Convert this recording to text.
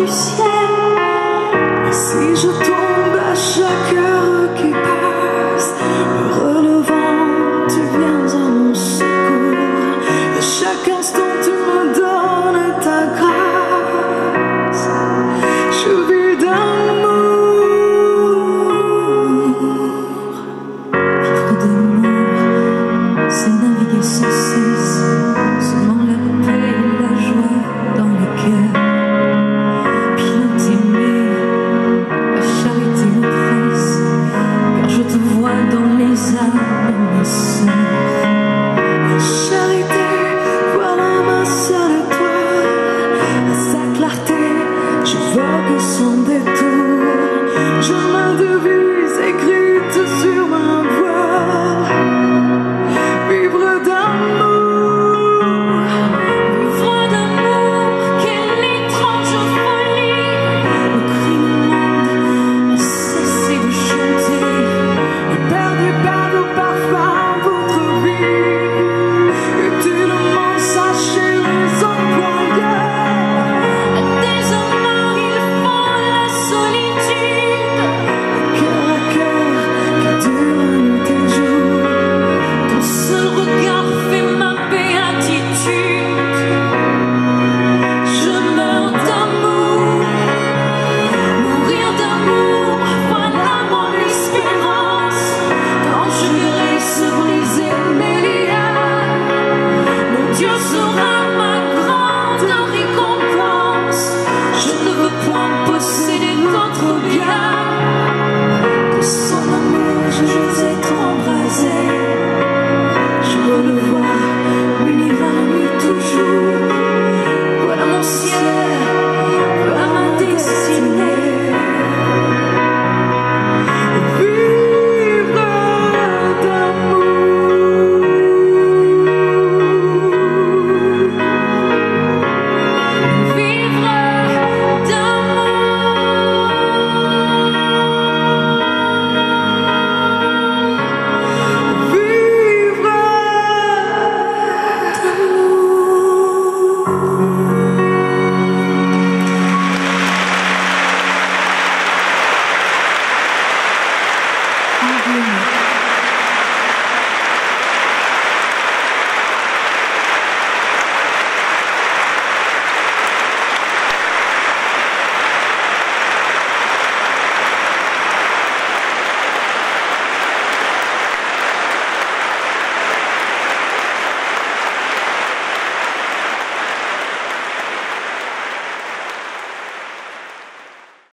you say